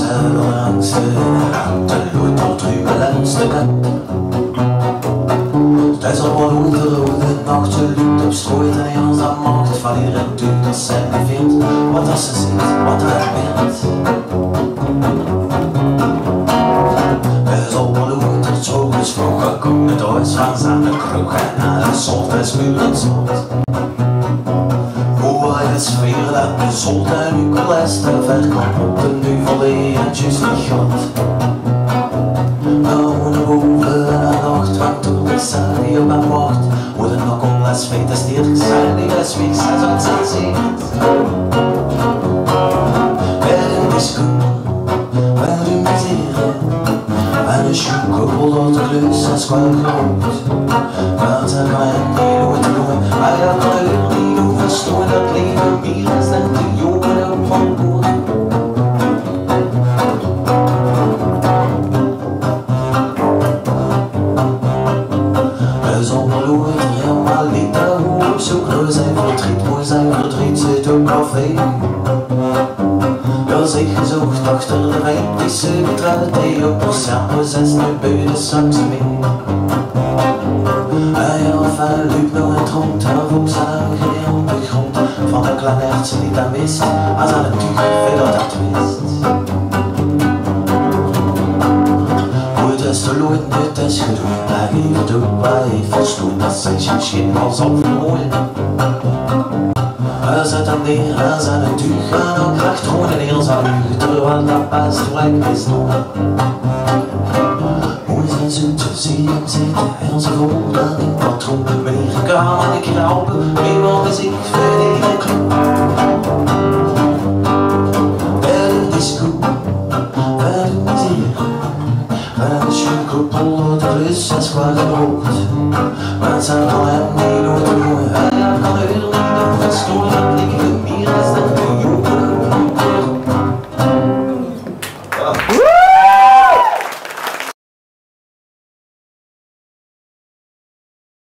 Balance, hatten och tortyr, balans, debatt Tijd zal worden hoeveel hoe het nachtje lukt op strooit en jans zijn macht van hier en dat zij beveelt, wat als ze ziet, wat er gebeurt. Tijd zal worden hoe het zo gesproken het ooit van zijn kroeg en naar de soort, het smuur en zout de sfeer dat de zolt en uw kolester verkomt op de nu volledigjes niet gaat. Nou, naar boven en nacht, want toen ik zag die op mijn wacht, hoe de nog om les feit is die er zijn, die zo zijn. En die schoen, en die misere, en de de en groot. Ze kan niet Zoeken zijn verdriet, mooi zijn verdriet zit ook café Ja, zich gezocht achter de wijn Die ze getrouwd die op procent zes nu bij de mee. Hij of hij liep nog het rond of ook zijn geheel op de grond. Van de klanertje die dat wist Als aan het tuig verder dat wist Daí heeft eu parei faz dat essa gente nós al vloeien Hij zet hem neer, huis aan het duur Gaan al kracht gewoon en heel aan u Terwijl dat best gelijk is nog Hoe zijn zoete, zie hem zitten Heel zijn gevoel dat ik patroon, weer kan ik niemand is ik verder en kloppen Verder is It's just what I want. Once I'm